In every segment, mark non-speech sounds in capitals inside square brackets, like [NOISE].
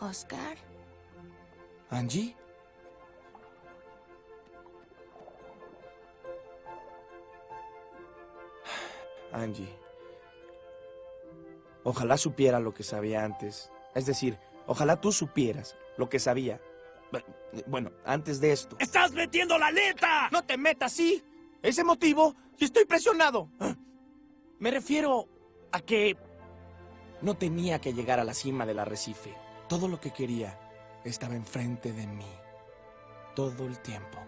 Oscar. ¿Angie? Angie. Ojalá supiera lo que sabía antes. Es decir, ojalá tú supieras lo que sabía. Bueno, antes de esto. ¡Estás metiendo la letra! No te metas, sí. Ese motivo y estoy presionado. Me refiero a que no tenía que llegar a la cima del arrecife. Todo lo que quería estaba enfrente de mí. Todo el tiempo.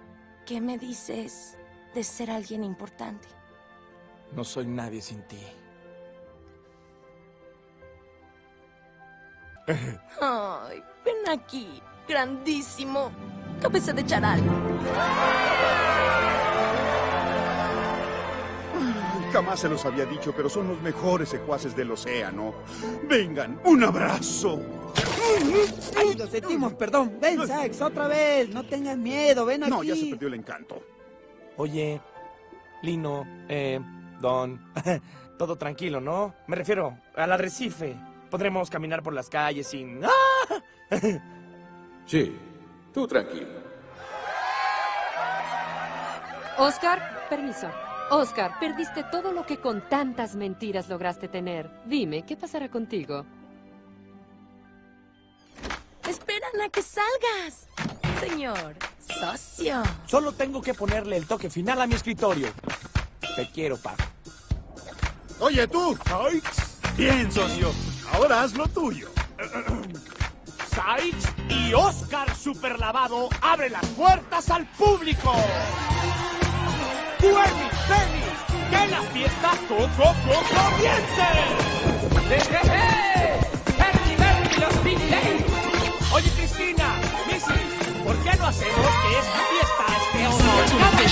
¿Qué me dices de ser alguien importante? No soy nadie sin ti. Ay, ven aquí, grandísimo. Cabeza de charal. Jamás se los había dicho, pero son los mejores secuaces del océano. Vengan, un abrazo. Ay, lo sentimos, perdón. Ven, Sax, otra vez. No tengas miedo, ven aquí. No, ya se perdió el encanto. Oye, Lino, eh, Don, [LAUGHS] todo tranquilo, ¿no? Me refiero al arrecife. Podremos caminar por las calles sin... ¡Ah! Sí, tú tranquilo. Oscar, permiso. Oscar, perdiste todo lo que con tantas mentiras lograste tener. Dime, ¿qué pasará contigo? A que salgas. Señor, socio. Solo tengo que ponerle el toque final a mi escritorio. Te quiero, Paco. Oye, tú. Bien, socio. Ahora haz lo tuyo. Sykes y Oscar Superlavado abre las puertas al público. ¡Duermi, Benny! ¡Que la fiesta co, co, co, comience!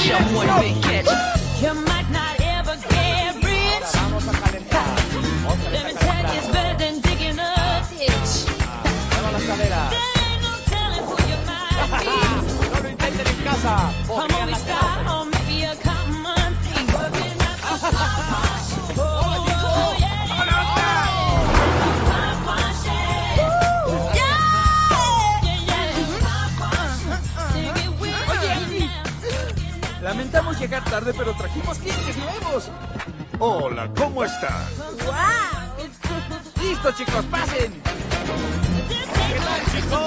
Show one big cat. Lamentamos llegar tarde, pero trajimos clientes nuevos. Hola, ¿cómo estás? Listo, chicos, pasen. No,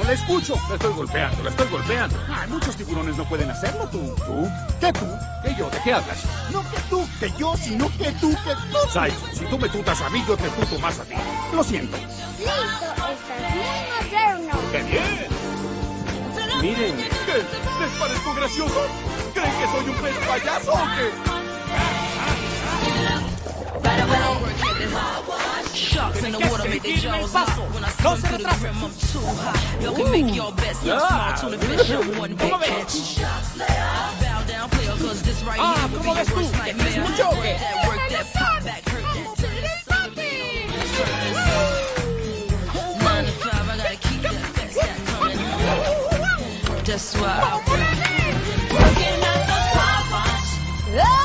No la escucho. La estoy golpeando, la estoy golpeando. Ay, muchos tiburones no pueden hacerlo, tú. ¿Tú? ¿Qué tú? ¿Qué yo? ¿De qué hablas? No que tú, que yo, sino que tú, que tú. Sykes, si tú me tutas a mí, yo te tuto más a ti. Lo siento. Listo, estás muy moderno. ¡Qué bien! Miren, ¿Qué? ¿Les parezco gracioso? ¿Creen que soy un pez payaso o qué? Sharks in the water make their jaws lock. When I swim through the retrasen. I'm too high. Yo can make your best young small tuna fish on one big catch. Bow down, player, cause this right Ah, here will be ¿cómo your worst ¿Que tienes nightmare. Work that, work that, pop back, hurt that. Nine to five, I gotta keep that fat stack coming. That's why I work. Working at the.